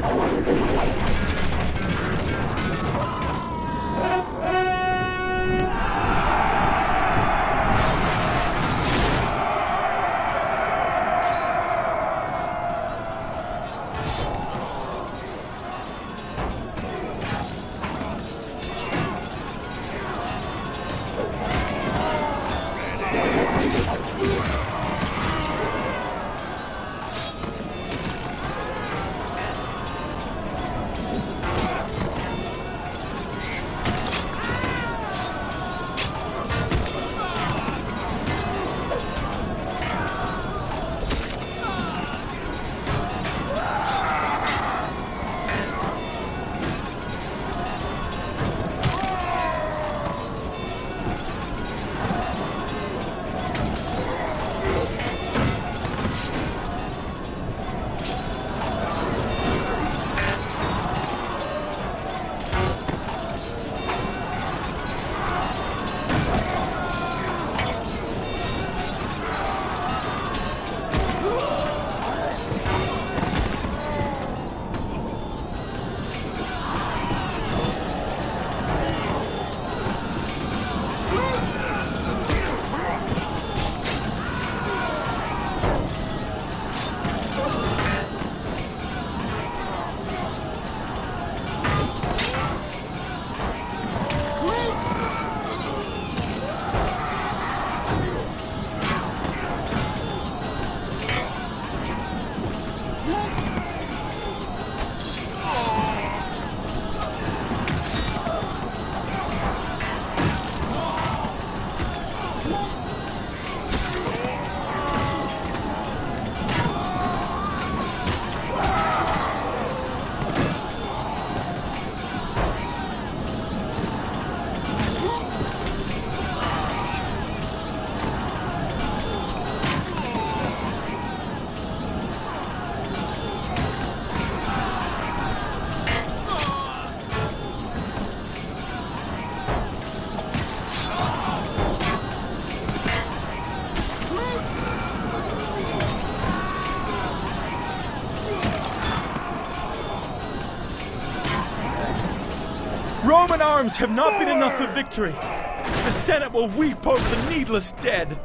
Well. Roman arms have not been enough for victory. The Senate will weep over the needless dead.